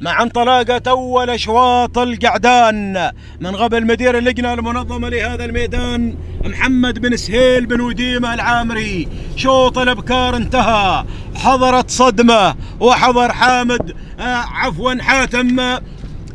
مع انطلاقة أول أشواط القعدان. من قبل مدير اللجنة المنظمة لهذا الميدان محمد بن سهيل بن وديمة العامري. شوط الأبكار انتهى. حضرت صدمة وحضر حامد. آه عفوا حاتم.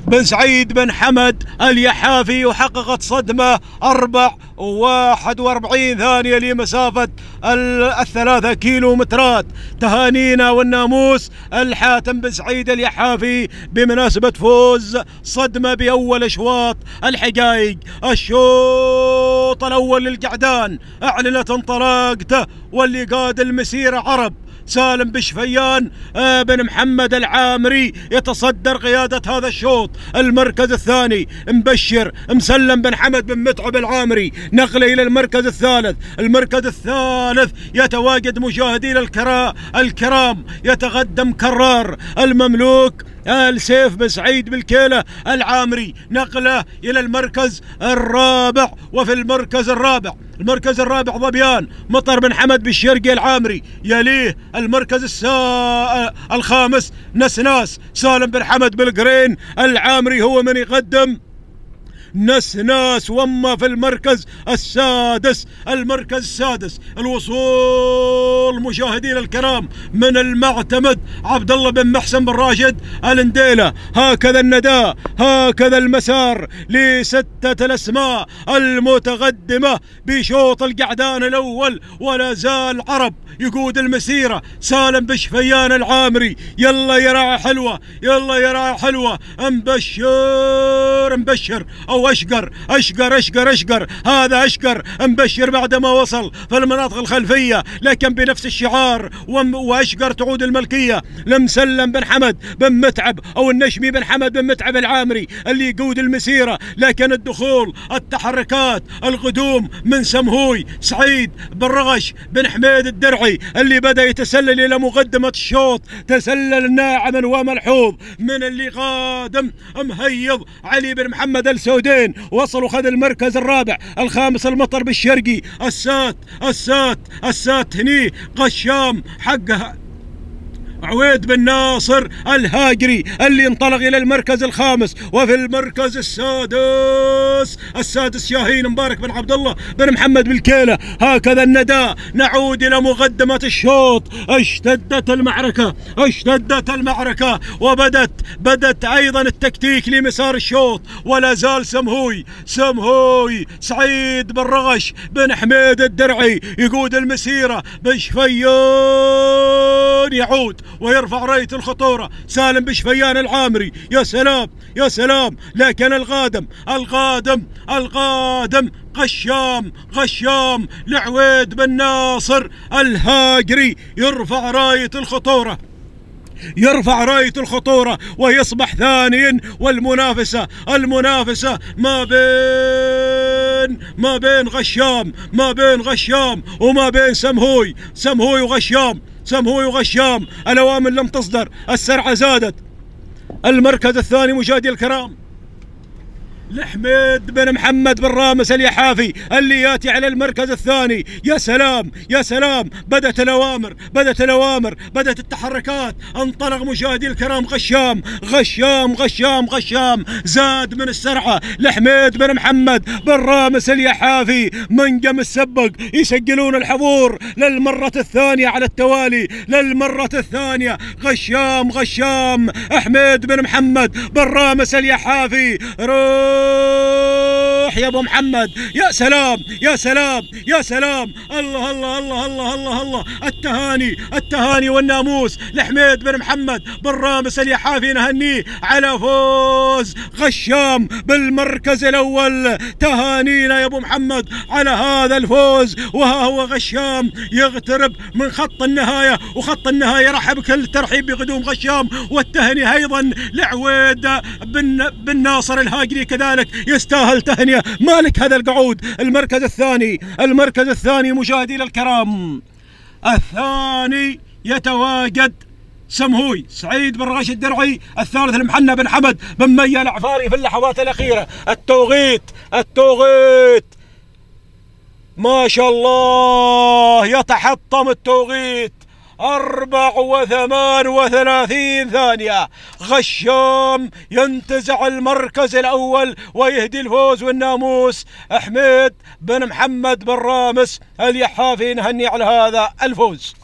بن سعيد بن حمد اليحافي وحققت صدمة أربع واحد وأربعين ثانية لمسافة ال- الثلاثة كيلو مترات تهانينا والناموس الحاتم بن سعيد اليحافي بمناسبة فوز صدمة بأول أشواط الحقائق الشوط الأول للقعدان. أعلنت انطلاقته واللي قاد المسيرة عرب. سالم بشفيان آه، بن محمد العامري يتصدر قيادة هذا الشوط. المركز الثاني مبشر مسلم بن حمد بن متعب العامري. نقله إلى المركز الثالث. المركز الثالث يتواجد مشاهدين الكرا الكرام. يتقدم كرار. المملوك آل سيف بن سعيد بالكيلة العامري. نقله إلى المركز الرابع وفي المركز الرابع. المركز الرابع ظبيان مطر بن حمد بالشرقي العامري. يليه المركز السا... الخامس نسناس سالم بن حمد بالقرين العامري هو من يقدم نسناس وما في المركز السادس المركز السادس الوصول مشاهدينا الكرام من المعتمد عبد الله بن محسن بن راشد النديلة. هكذا النداء هكذا المسار لستة الأسماء المتقدمة بشوط القعدان الأول. ولا زال عرب يقود المسيرة. سالم بشفيان العامري. يلا يا راعي حلوة يلا يا راعي حلوة. مبشر مبشر أو أشقر أشقر أشقر أشقر. هذا أشقر. مبشر بعد ما وصل في المناطق الخلفية لكن بنفس الشعار. وأشقر تعود الملكية. لمسلم بن حمد بن متعب أو النشمي بن حمد بن متعب العامري اللي يقود المسيرة. لكن الدخول التحركات القدوم من سمهوي سعيد بن رغش بن حميد الدرعي اللي بدأ يتسلل إلى مقدمة الشوط. تسلل ناعما وملحوظ من اللي قادم مهيض علي بن محمد السودين وصل وخذ المركز الرابع. الخامس المطر بالشرقي. السات السات السات هني. قشام حقها عويد بن ناصر الهاجري اللي انطلق إلى المركز الخامس وفي المركز السادس. السادس شاهين مبارك بن عبد الله بن محمد بالكيلة. هكذا النداء. نعود إلى مقدمة الشوط. اشتدت المعركة. اشتدت المعركة. وبدت بدت أيضا التكتيك لمسار الشوط. ولا زال سمهوي سمهوي. سعيد بن رغش بن حميد الدرعي يقود المسيرة. بن شفيان يعود. ويرفع رأية الخطورة. سالم بشفيان العامري. يا سلام يا سلام. لكن القادم القادم القادم غشام غشام. لعويد بن ناصر الهاجري. يرفع رأية الخطورة. يرفع رأية الخطورة. ويصبح ثانيا والمنافسة المنافسة ما بين ما بين غشام ما بين غشام وما بين سمهوي. سمهوي وغشام. سمهوي وغشام الأوامر لم تصدر السرعة زادت. المركز الثاني مشاهدي الكرام لحميد بن محمد بن رامس اليحافي اللي يأتي على المركز الثاني. يا سلام يا سلام بدت الأوامر بدت الأوامر بدت التحركات. انطلق مشاهدي الكرام غشام غشام غشام غشام. زاد من السرعة. لحميد بن محمد بن رامس اليحافي. منجم السبق؟ يسجلون الحضور للمرة الثانية على التوالي. للمرة الثانية. غشام غشام. حميد بن محمد بن رامس اليحافي. روح Good. روح يا أبو محمد. يا سلام يا سلام يا سلام. الله الله الله الله الله الله. التهاني التهاني والناموس. لحميد بن محمد بن رامس اليحافي نهنيه على فوز غشام بالمركز الأول. تهانينا يا أبو محمد على هذا الفوز. وها هو غشام يغترب من خط النهاية وخط النهاية رحب كل ترحيب بقدوم غشام. والتهنئه أيضا لعويد بن بن ناصر الهاجري كذلك. يستاهل تهنئه مالك هذا القعود؟ المركز الثاني. المركز الثاني مشاهدينا الكرام. الثاني يتواجد سمهوي سعيد بن راشد الدرعي الثالث المحنى بن حمد بن ميا العفاري في اللحظات الأخيرة. التوغيت التوغيت. ما شاء الله يتحطم التوغيت. أربع وثمان وثلاثين ثانية. غشام ينتزع المركز الأول ويهدي الفوز والناموس. حميد بن محمد بن رامس اليحافي نهني على هذا الفوز.